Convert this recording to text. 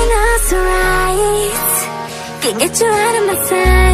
making us right Can't get you out of my sight.